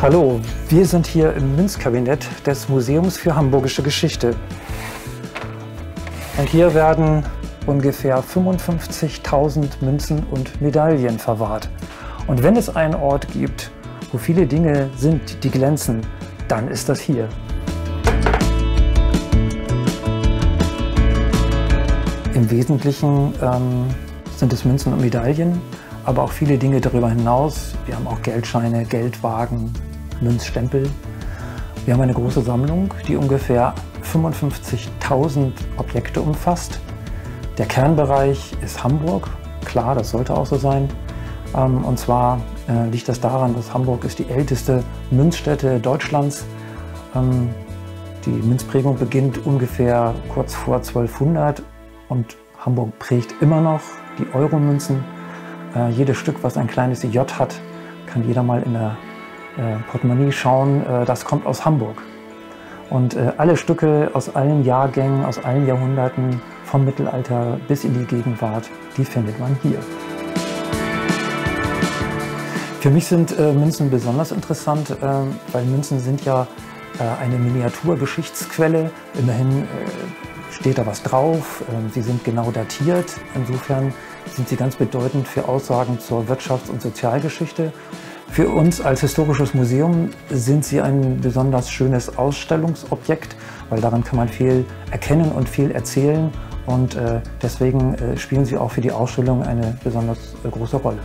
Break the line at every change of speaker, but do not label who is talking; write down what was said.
Hallo, wir sind hier im Münzkabinett des Museums für Hamburgische Geschichte. Und hier werden ungefähr 55.000 Münzen und Medaillen verwahrt. Und wenn es einen Ort gibt, wo viele Dinge sind, die glänzen, dann ist das hier. Im Wesentlichen ähm, sind es Münzen und Medaillen, aber auch viele Dinge darüber hinaus. Wir haben auch Geldscheine, Geldwagen, Münzstempel. Wir haben eine große Sammlung, die ungefähr 55.000 Objekte umfasst. Der Kernbereich ist Hamburg. Klar, das sollte auch so sein. Ähm, und zwar äh, liegt das daran, dass Hamburg ist die älteste Münzstätte Deutschlands. Ähm, die Münzprägung beginnt ungefähr kurz vor 1200 und Hamburg prägt immer noch die Euromünzen. Äh, jedes Stück, was ein kleines J hat, kann jeder mal in der Portemonnaie schauen, äh, das kommt aus Hamburg. Und äh, alle Stücke aus allen Jahrgängen, aus allen Jahrhunderten, vom Mittelalter bis in die Gegenwart, die findet man hier. Für mich sind äh, Münzen besonders interessant, äh, weil Münzen sind ja äh, eine Miniaturgeschichtsquelle. Immerhin steht da was drauf, sie sind genau datiert. Insofern sind sie ganz bedeutend für Aussagen zur Wirtschafts- und Sozialgeschichte. Für uns als historisches Museum sind sie ein besonders schönes Ausstellungsobjekt, weil daran kann man viel erkennen und viel erzählen. Und äh, deswegen äh, spielen sie auch für die Ausstellung eine besonders äh, große Rolle.